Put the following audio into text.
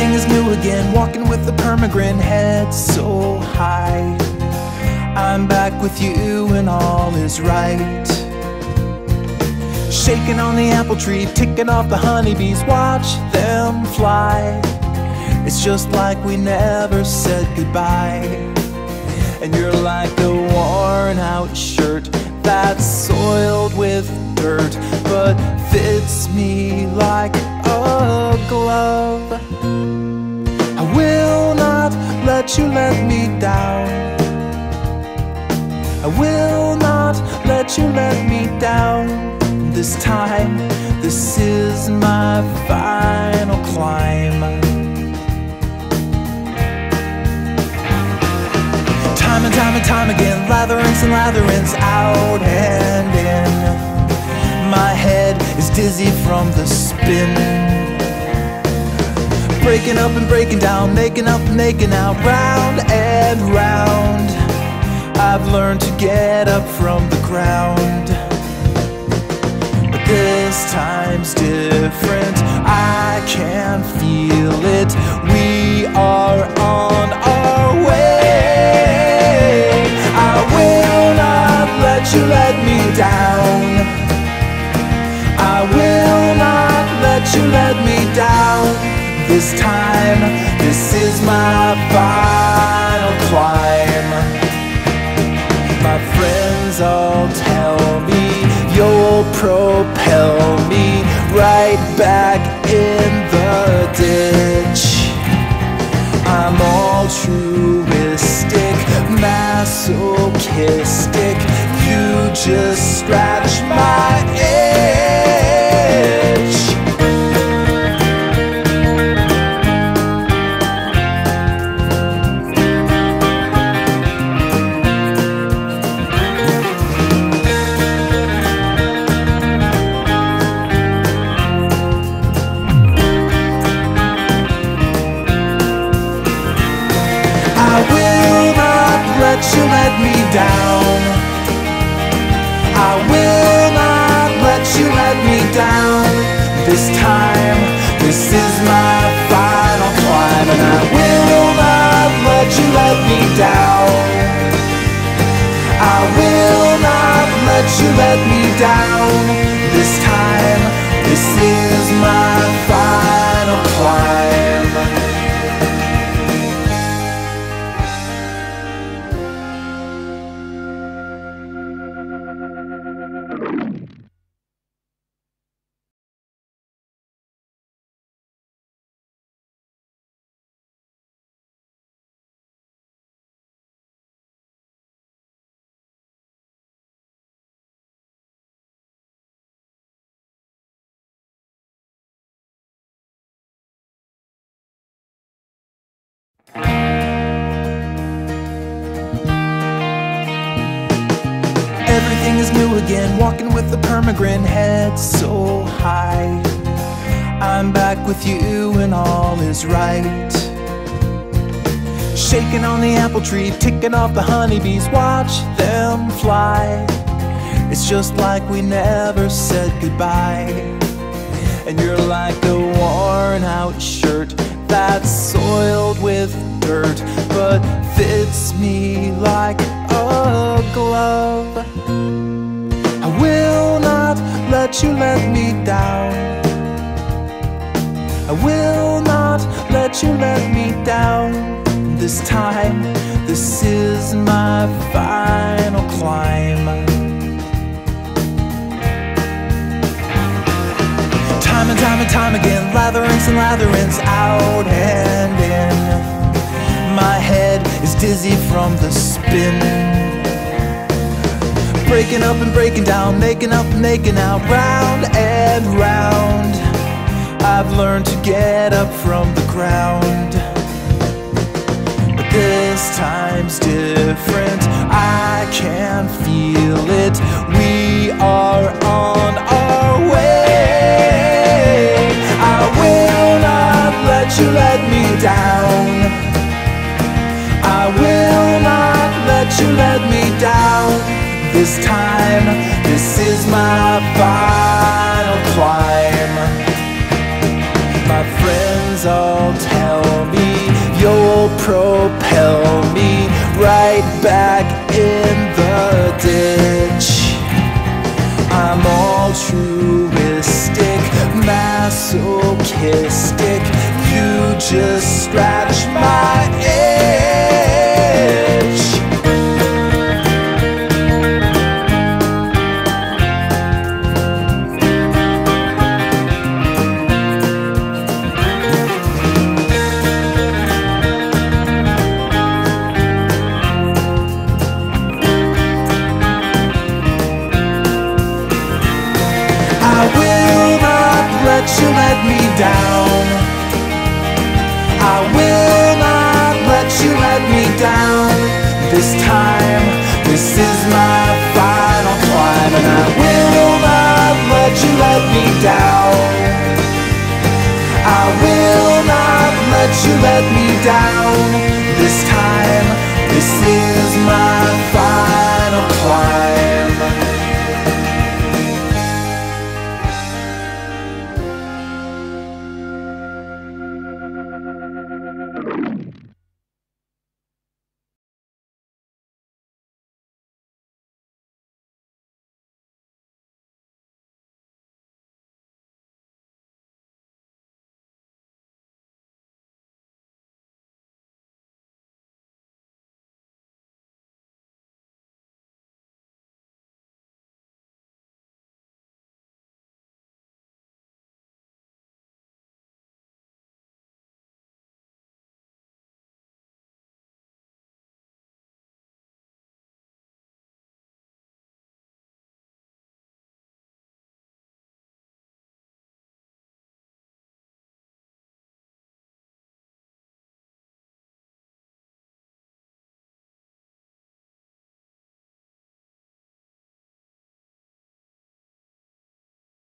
Everything is new again, walking with the permagrin head so high. I'm back with you and all is right. Shaking on the apple tree, ticking off the honeybees, watch them fly. It's just like we never said goodbye. And you're like a worn out shirt that's soiled with dirt, but fits me like a glove. I will not let you let me down. I will not let you let me down. This time, this is my final climb. Time and time and time again, latherings and latherings out and in. My head is dizzy from the spin. Breaking up and breaking down, making up and making out, round and round. I've learned to get up from the ground. But this time's different, I can feel it. We are on This time, down. I will not let you let me down. This time, this is my final climb. Everything is new again, walking with the permagrin head so high. I'm back with you and all is right. Shaking on the apple tree, ticking off the honeybees, watch them fly. It's just like we never said goodbye. And you're like a worn out shirt that's soiled with dirt, but fits me like a glove. You let me down. I will not let you let me down. This time, this is my final climb. Time and time and time again, latherings and latherings out and in. My head is dizzy from the spin. Breaking up and breaking down, making up and making out, round and round. I've learned to get up from the ground. But this time's different, I can feel it. We are on This is my final climb. My friends all tell me you'll propel me right back in the ditch. I'm altruistic, masochistic. You just scratch my itch. You let me down. I will not let you let me down. This time, this is my final climb, and I will not let you let me down. I will not let you let me down. This time,